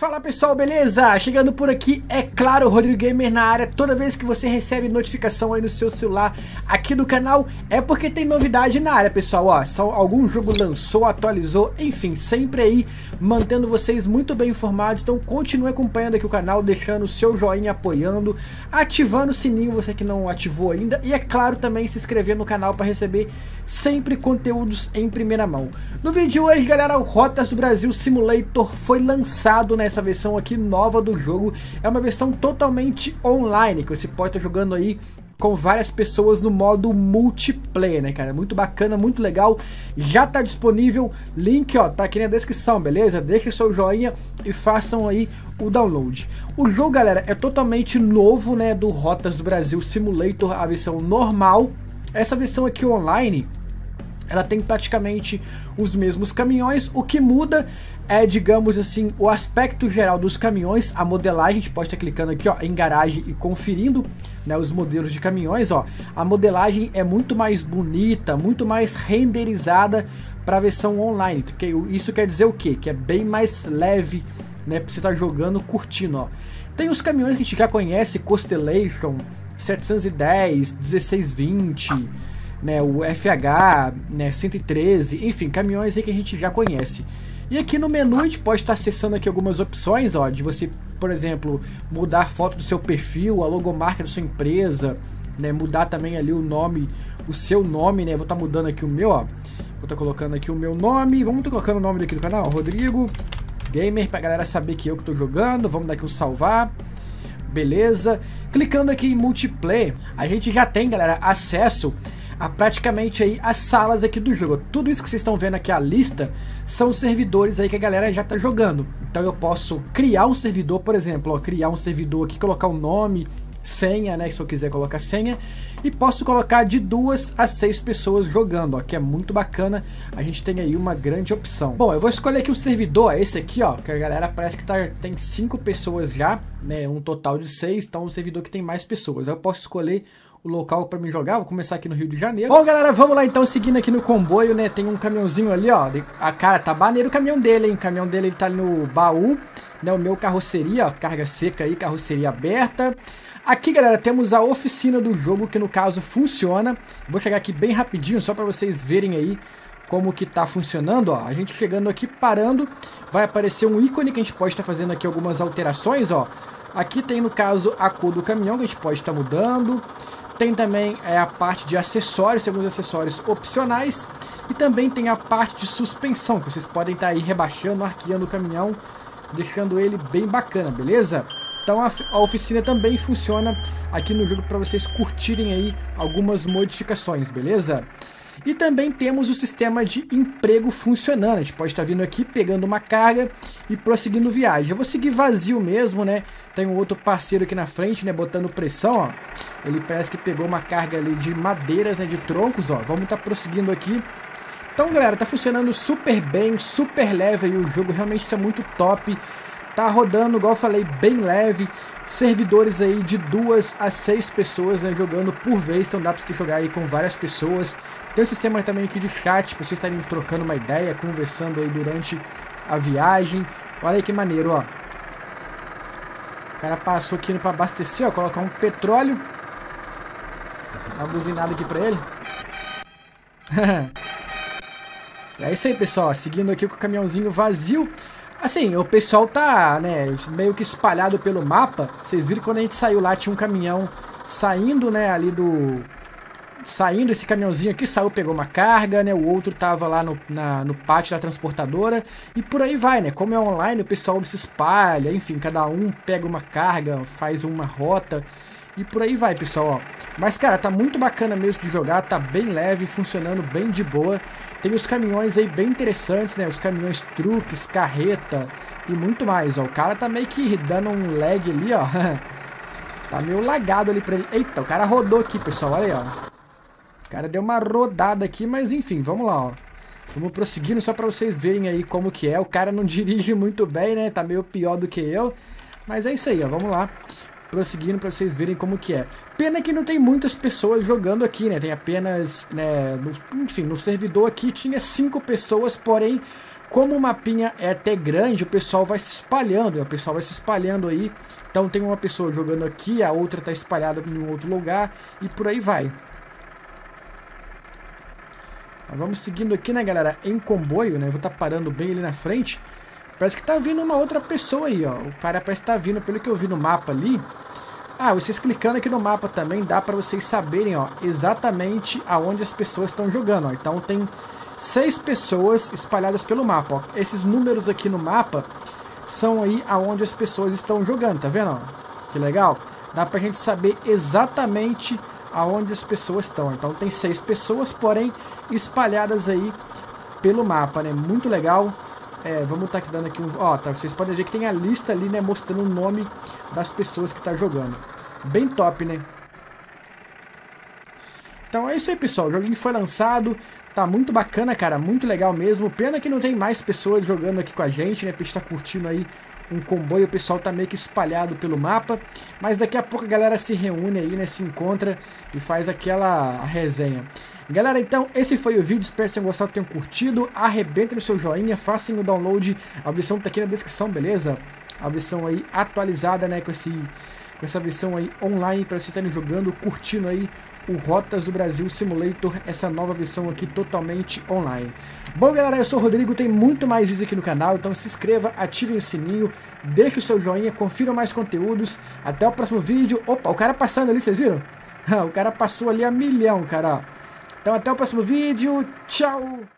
Fala pessoal, beleza? Chegando por aqui, é claro, Rodrigo Gamer na área. Toda vez que você recebe notificação aí no seu celular aqui do canal, é porque tem novidade na área, pessoal. Ó, só algum jogo lançou, atualizou, enfim, sempre aí mantendo vocês muito bem informados. Então continue acompanhando aqui o canal, deixando o seu joinha, apoiando, ativando o sininho, você que não ativou ainda. E é claro também se inscrever no canal para receber sempre conteúdos em primeira mão. No vídeo de hoje, galera, o Rotas do Brasil Simulator foi lançado nessa essa versão aqui nova do jogo. É uma versão totalmente online, que você pode estar jogando aí com várias pessoas no modo multiplayer, né, cara? Muito bacana, muito legal. Já tá disponível, link, ó, tá aqui na descrição, beleza? Deixa seu joinha e façam aí o download. O jogo, galera, é totalmente novo, né, do Rotas do Brasil Simulator, a versão normal. Essa versão aqui online, ela tem praticamente os mesmos caminhões, o que muda é, digamos assim, o aspecto geral dos caminhões, a modelagem, a gente pode estar clicando aqui ó, em garagem e conferindo né, os modelos de caminhões, ó, a modelagem é muito mais bonita, muito mais renderizada para a versão online, porque isso quer dizer o quê? Que é bem mais leve, né, para você estar tá jogando, curtindo, ó. Tem os caminhões que a gente já conhece, Constellation, 710, 1620, né, o FH, né, 113, enfim, caminhões aí que a gente já conhece. E aqui no menu a gente pode estar acessando aqui algumas opções, ó, de você, por exemplo, mudar a foto do seu perfil, a logomarca da sua empresa, né, mudar também ali o nome, o seu nome, né, vou estar mudando aqui o meu, ó, vou estar colocando aqui o meu nome, vamos estar colocando o nome daqui do canal, Rodrigo Gamer, pra galera saber que eu que tô jogando, vamos dar aqui um salvar, beleza, clicando aqui em multiplayer, a gente já tem, galera, acesso a praticamente aí as salas aqui do jogo. Tudo isso que vocês estão vendo aqui, a lista, são servidores aí que a galera já está jogando. Então eu posso criar um servidor, por exemplo, ó, criar um servidor aqui, colocar o um nome, senha, né, se eu quiser colocar senha, e posso colocar de duas a seis pessoas jogando, ó, que é muito bacana, a gente tem aí uma grande opção. Bom, eu vou escolher aqui o servidor, esse aqui, ó, que a galera parece que tá, tem cinco pessoas já, né, um total de seis, então é um servidor que tem mais pessoas. Eu posso escolher o local para me jogar. Vou começar aqui no Rio de Janeiro. Bom, galera, vamos lá então, seguindo aqui no comboio, né? Tem um caminhãozinho ali, ó. A cara, tá maneiro o caminhão dele, hein? O caminhão dele ele tá no baú, né? O meu carroceria, ó, carga seca aí, carroceria aberta. Aqui, galera, temos a oficina do jogo, que no caso funciona. Vou chegar aqui bem rapidinho, só para vocês verem aí como que tá funcionando, ó. A gente chegando aqui, parando, vai aparecer um ícone que a gente pode estar tá fazendo aqui algumas alterações, ó. Aqui tem, no caso, a cor do caminhão, que a gente pode estar tá mudando. Tem também é, a parte de acessórios, alguns acessórios opcionais. E também tem a parte de suspensão, que vocês podem estar tá aí rebaixando, arqueando o caminhão, deixando ele bem bacana, beleza? Então a, a oficina também funciona aqui no jogo para vocês curtirem aí algumas modificações, beleza? E também temos o sistema de emprego funcionando. A gente pode estar vindo aqui, pegando uma carga e prosseguindo viagem. Eu vou seguir vazio mesmo, né? Tem um outro parceiro aqui na frente, né? Botando pressão, ó. Ele parece que pegou uma carga ali de madeiras, né? De troncos, ó. Vamos estar prosseguindo aqui. Então, galera, tá funcionando super bem, super leve aí. O jogo realmente tá muito top. Tá rodando, igual eu falei, bem leve servidores aí de duas a seis pessoas né, jogando por vez, então dá pra você jogar aí com várias pessoas. Tem um sistema também aqui de chat, pra vocês estarem trocando uma ideia, conversando aí durante a viagem. Olha aí que maneiro, ó. O cara passou aqui para abastecer, ó, colocar um petróleo. Dá uma buzinada aqui pra ele. é isso aí, pessoal. Seguindo aqui com o caminhãozinho vazio. Assim, o pessoal tá, né, meio que espalhado pelo mapa. Vocês viram que quando a gente saiu lá, tinha um caminhão saindo, né, ali do, saindo esse caminhãozinho aqui, saiu, pegou uma carga, né? O outro tava lá no, na, no pátio da transportadora e por aí vai, né? Como é online, o pessoal se espalha, enfim, cada um pega uma carga, faz uma rota e por aí vai, pessoal, ó. Mas, cara, tá muito bacana mesmo de jogar, tá bem leve, funcionando bem de boa. Tem os caminhões aí bem interessantes, né? Os caminhões truques, carreta e muito mais, ó. O cara tá meio que dando um lag ali, ó. tá meio lagado ali pra ele. Eita, o cara rodou aqui, pessoal, olha aí, ó. O cara deu uma rodada aqui, mas enfim, vamos lá, ó. Vamos prosseguindo só para vocês verem aí como que é. O cara não dirige muito bem, né? Tá meio pior do que eu. Mas é isso aí, ó. Vamos lá. Prosseguindo para vocês verem como que é. Pena que não tem muitas pessoas jogando aqui, né? Tem apenas, né? No, enfim, no servidor aqui tinha cinco pessoas, porém como o mapinha é até grande, o pessoal vai se espalhando, né? o pessoal vai se espalhando aí. Então tem uma pessoa jogando aqui, a outra está espalhada em um outro lugar e por aí vai. vamos seguindo aqui, né, galera, em comboio, né? vou estar tá parando bem ali na frente. Parece que tá vindo uma outra pessoa aí, ó. O cara parece que tá vindo, pelo que eu vi no mapa ali. Ah, vocês clicando aqui no mapa também dá para vocês saberem, ó, exatamente aonde as pessoas estão jogando, ó. Então tem seis pessoas espalhadas pelo mapa, ó. Esses números aqui no mapa são aí aonde as pessoas estão jogando, tá vendo? Ó? Que legal. Dá pra gente saber exatamente aonde as pessoas estão. Então tem seis pessoas, porém espalhadas aí pelo mapa, né? Muito legal. É, vamos estar tá dando aqui um... Ó, tá, vocês podem ver que tem a lista ali, né, mostrando o nome das pessoas que tá jogando. Bem top, né? Então é isso aí, pessoal. O joguinho foi lançado. Tá muito bacana, cara. Muito legal mesmo. Pena que não tem mais pessoas jogando aqui com a gente, né? Porque a gente tá curtindo aí um comboio. O pessoal tá meio que espalhado pelo mapa. Mas daqui a pouco a galera se reúne aí, né? Se encontra e faz aquela resenha. Galera, então esse foi o vídeo, espero que tenham gostado, tenham curtido, arrebentem no seu joinha, façam o download, a versão tá aqui na descrição, beleza? A versão aí atualizada, né, com, esse, com essa versão aí online, para vocês estarem jogando, curtindo aí o Rotas do Brasil Simulator, essa nova versão aqui totalmente online. Bom galera, eu sou o Rodrigo, tem muito mais vídeos aqui no canal, então se inscreva, ativem o sininho, deixe o seu joinha, confiram mais conteúdos, até o próximo vídeo. Opa, o cara passando ali, vocês viram? o cara passou ali a milhão, cara, Então até o próximo vídeo. Tchau!